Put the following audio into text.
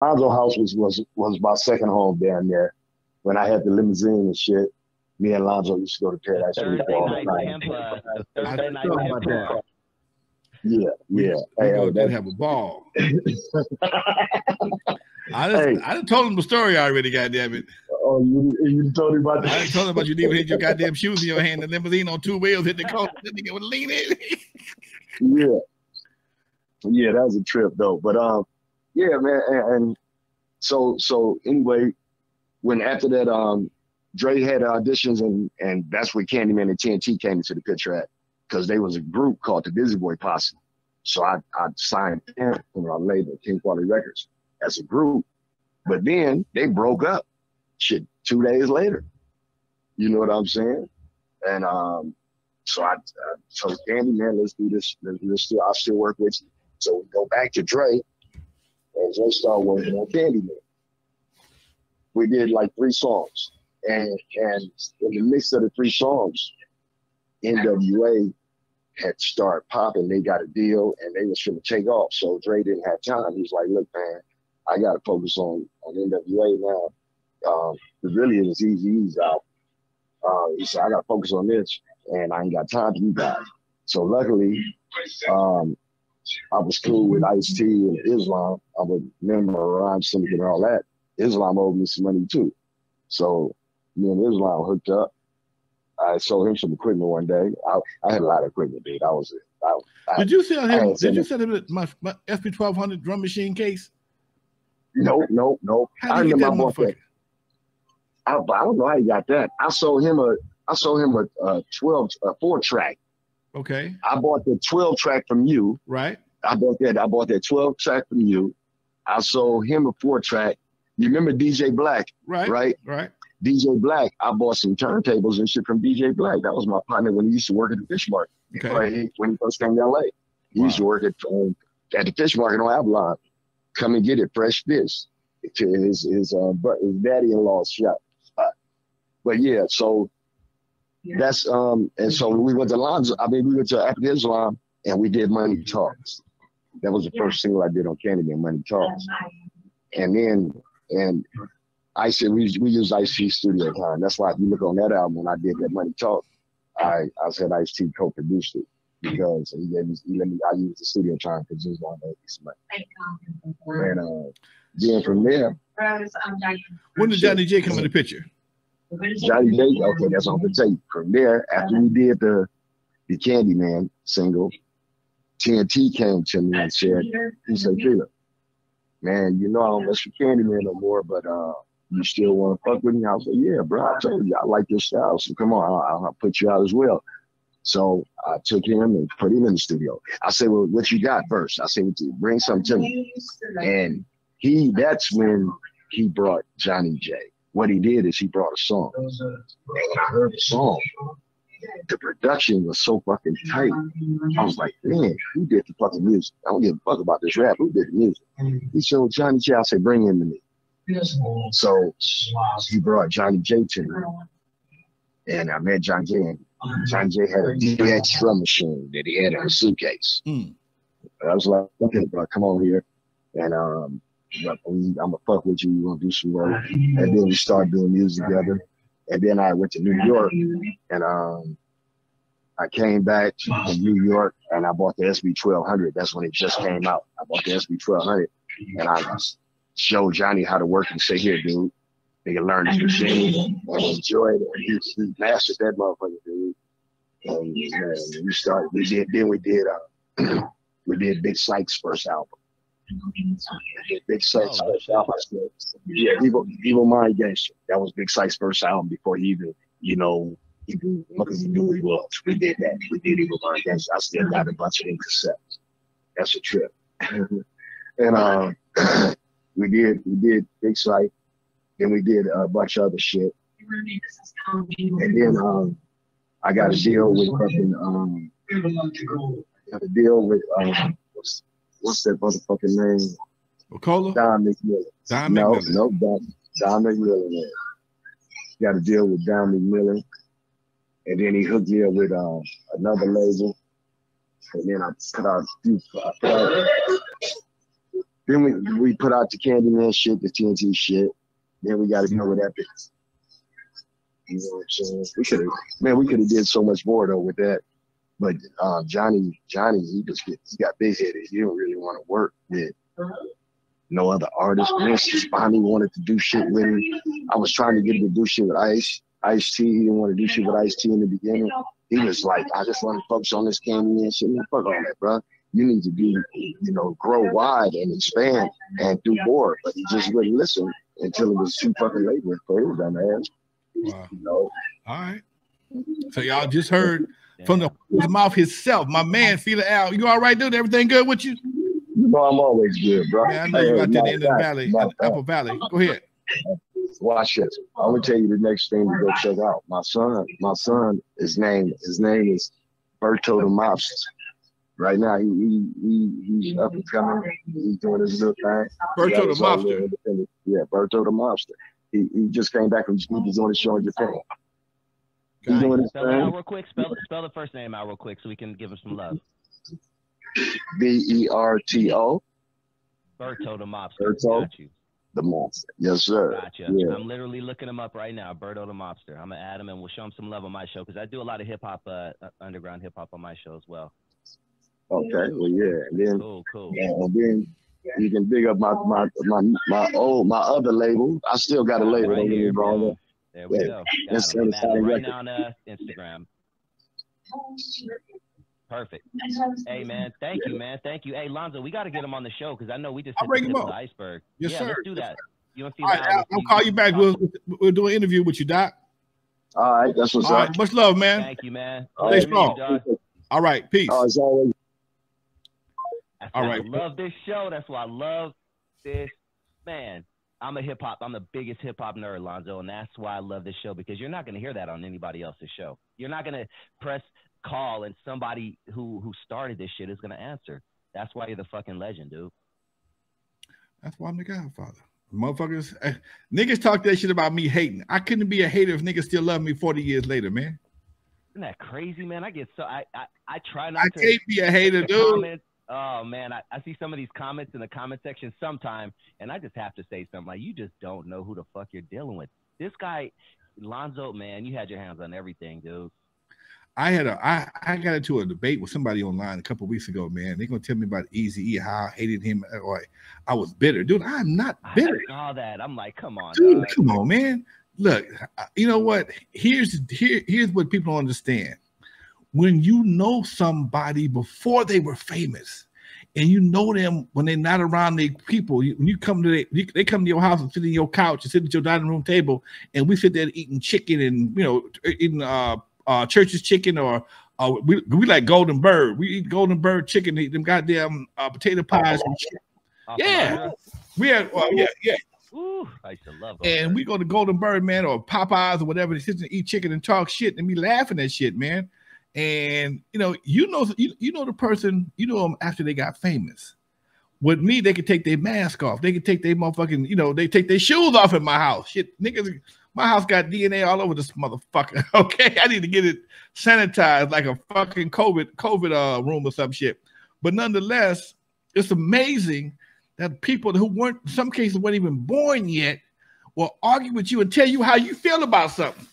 Lonzo House was was was my second home down there. When I had the limousine and shit, me and Lonzo used to go to Paradise Thursday Street all the night time. Tampa. the Thursday night Tampa. Yeah, yeah. we Hey, go oh, that, have a ball. I just, hey, I done told him the story already, goddamn it. oh, you, you told me about that. I told him about you didn't even hit your goddamn shoes in your hand, the limousine on two wheels hit the coast, then nigga would lean in. yeah, yeah, that was a trip though. But um, yeah, man, and, and so so anyway, when after that um, Dre had auditions and and that's where Candyman and TNT came into the picture at because they was a group called the Busy Boy Posse. So I I signed them from our label King Quality Records as a group, but then they broke up. Shit, two days later. You know what I'm saying? And um, so I, uh, so Candy, man, let's do this. Let's, let's still, I'll still work with you. So we go back to Dre, and Dre started working on Candyman. We did like three songs, and and in the mix of the three songs, NWA had started popping. They got a deal, and they was going to take off. So Dre didn't have time. He's like, "Look, man, I got to focus on on NWA now. Um, it really is easy, easy out. Uh, he said, I got to focus on this, and I ain't got time for you guys. So luckily, um, I was cool with Ice T and Islam. I would remember Rhyme Syndicate and all that. Islam owed me some money too. So me and Islam hooked up. I sold him some equipment one day. I, I had a lot of equipment, dude. I was, I, I, Did you sell him? Did you sell him my, my SP twelve hundred drum machine case? nope, nope, nope. How I did you get that I that. motherfucker? I, I don't know how he got that. I sold him a, I sold him a, a twelve, a four track. Okay, I bought the twelve track from you. right. I bought that. I bought that 12 track from you. I sold him a four track. You remember DJ Black, Right. right? Right. DJ Black. I bought some turntables and shit from DJ Black. That was my partner when he used to work at the fish market. Okay. Right, he- when he first came to LA. He used to work at um, at the fish market on Avalon. Come and get it, fresh fish. To his his uh his daddy-in-law's shop. But yeah, so that's um and so we went to Lonzo. I mean, we went to After Islam and we did Money Talks. That was the first single I did on Candyman, Money Talks. And then and I said we we used Ice T studio time. That's why if you look on that album when I did that Money Talk, I I said Ice T co-produced it because he gave me he let me I used the studio time because he was one of some money. And uh then from there, When did Johnny J come in the picture? Johnny J, okay, that's on the tape. From there, after we did the the Candyman single, TNT came to me and said, he said, Peter, man, you know I don't mess with Candyman no more, but uh you still want to fuck with me? I was like, yeah, bro, I told you I like your style, so come on, I'll, I'll put you out as well. So I took him and put him in the studio. I said, well, what you got first? I said, bring something to me. And he, that's when he brought Johnny J. What he did is he brought a song. And when I heard the song, the production was so fucking tight. I was like, man, who did the fucking music? I don't give a fuck about this rap. Who did the music? He showed Johnny J. I said, bring him to me. So he brought Johnny J to me. And I met Johnny J. And Johnny J had a DX drum machine that he had in a suitcase. Hmm. I was like, okay, bro, come on here. And um, I'm gonna fuck with you. We're gonna do some work. And then we started doing music together. And then I went to New York and um, I came back to New York and I bought the SP 1200. That's when it just came out. I bought the SP 1200 and I showed Johnny how to work and say, here, dude, they can learn this machine and enjoy it. And he, mastered that motherfucker, dude. And man, we started, we did, then we did, uh, we did Big Sykes' first album. Big Sykes' Oh. first album. Yeah, Evil, Evil Mind Gangster. That was Big Sykes' first album before he even, you know, even what he knew he was. We did that. We did Evil Mind Gangster. I still got a bunch of them cassettes. That's a trip. and um, we did we did Big Syke. Then we did a bunch of other shit. And then um, I got a deal with fucking um, got a deal with um, what's, that motherfucking name? Okola? Don McMillan. Don no, McMillan. no, Don, Don McMillan. Man. Got a deal with Don McMillan, and then he hooked me up with um, another label, and then I put out a few. I Then we we put out the Candyman shit, the TNT shit. Then we got to go with that. You know what I'm saying? We could have, man, we could have did so much more though with that. But um, Johnny, Johnny, he just get, he got big headed. He didn't really want to work with no other artist. Mr. Bonnie wanted to do shit with him. I was trying to get him to do shit with Ice. Ice T, he didn't want to do shit with Ice T in the beginning. He was like, I just want to focus on this Candy and shit. Man, fuck all that, bro. You need to be, you know, grow wide and expand and do more. But he just wouldn't listen until it was too fucking late for his dumb ass. Wow. You know? All right. So y'all just heard from the his mouth himself, my man, Fila Al. You all right, dude? Everything good with you? You know I'm always good, bro. Man, I know you Hey, out there in the end of the fact, valley, matter in the Apple Valley. Go ahead. Watch this. I'm gonna tell you the next thing to go check out. My son, my son, his name, his name is Berto the Mobster. Right now, he, he, he he's up and coming. He's doing his little thing. Berto the his Mobster. Yeah, Berto the Mobster. He, he just came back from he's doing a show in Japan. He's it. doing his Spell it out thing. real quick. Spell spell the first name out real quick so we can give him some love. B E R T O, Berto the mobster. Berto? Got you. the monster. Yes, sir. Gotcha. Yeah. I'm literally looking him up right now. Berto the mobster. I'm gonna add him and we'll show him some love on my show because I do a lot of hip hop, uh, uh, underground hip hop on my show as well. Okay. Well, yeah. And then Cool, cool. and then you can dig up my my my my old my other label. I still got a label. Right Don't get me here. There we Yeah. go. That's Got him. I'm the adding him right now on uh, Instagram. Perfect. Hey man, thank you, man. Thank you. Hey Lonzo, we got to get him on the show because I know we just I'll hit the tip of the iceberg. Yes, yeah, sir. let's do that. You want to see All right, how Al, I'll call you back. We'll, we'll do an interview with you, Doc. All right. That's what's All up. right, much love, man. Thank you, man. Stay right, strong. All right, peace. Oh, it's always That's All. I love this show. That's why I love this. Man, I'm a hip hop. I'm the biggest hip hop nerd, Lonzo, and that's why I love this show because you're not going to hear that on anybody else's show. You're not going to press call and somebody who who started this shit is going to answer. That's why you're the fucking legend, dude. That's why I'm the Godfather. Motherfuckers, eh, niggas talk that shit about me hating. I couldn't be a hater if niggas still love me 40 years later, man. Isn't that crazy, man? I get so I I, I try not I to can't be a hater, dude. comments. Oh man, I, I see some of these comments in the comment section sometime, and I just have to say something like, "You just don't know who the fuck you're dealing with." This guy, Lonzo, man, you had your hands on everything, dude. I had a I, I got into a debate with somebody online a couple weeks ago, man. They're gonna tell me about Eazy E, how I hated him uh, or I was bitter. Dude, I'm not I bitter. saw that. I'm like, come on, Dude, dog. come on, man. Look, you know what? Here's here, here's what people don't understand. When you know somebody before they were famous, and you know them when they're not around the people, you, when you come to the, you, they come to your house and sit in your couch and sit at your dining room table, and we sit there eating chicken and you know eating uh uh church's chicken or uh we, we like golden bird. We eat golden bird chicken, eat them goddamn uh, potato pies and shit. Off yeah. We had well, yeah yeah Ooh, I used to love. and we go to Golden Bird, man, or Popeyes or whatever, and sit and eat chicken and talk shit and be laughing at shit, man. And you know, you know, you, you know the person, you know them after they got famous. With me, they could take their mask off. They could take their motherfucking, you know, they take their shoes off in my house. Shit, niggas, my house got DNA all over this motherfucker. Okay, I need to get it sanitized like a fucking COVID COVID uh, room or some shit. But nonetheless, it's amazing that people who weren't, some cases, weren't even born yet, will argue with you and tell you how you feel about something.